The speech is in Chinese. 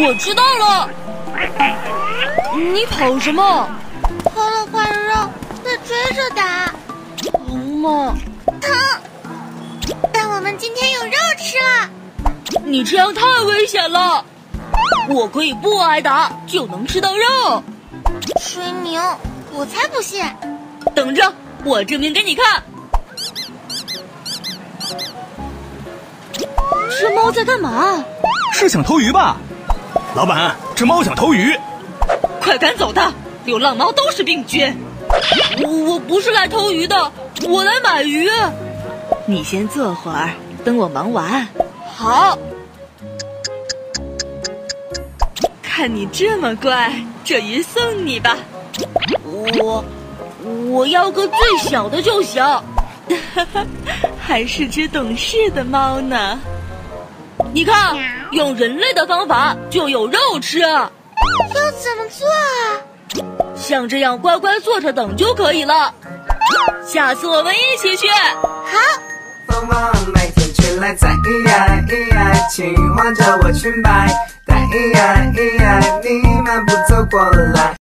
我知道了。你跑什么？跑了块肉，被追着打，疼吗？疼。但我们今天有肉吃了。你这样太危险了。我可以不挨打就能吃到肉。吹牛，我才不信。等着，我证明给你看。这猫在干嘛？是想偷鱼吧？老板，这猫想偷鱼。快赶走它！流浪猫都是病菌。我我不是来偷鱼的，我来买鱼。你先坐会儿，等我忙完。好。看你这么乖，这鱼送你吧。我我要个最小的就行。还是只懂事的猫呢。你看，用人类的方法就有肉吃。要怎么做啊？像这样乖乖坐着等就可以了。下次我们一起去。好。帮忙每天去来摘咿呀咿呀，青蛙叫我裙摆，带咿呀咿呀，你漫步走过来。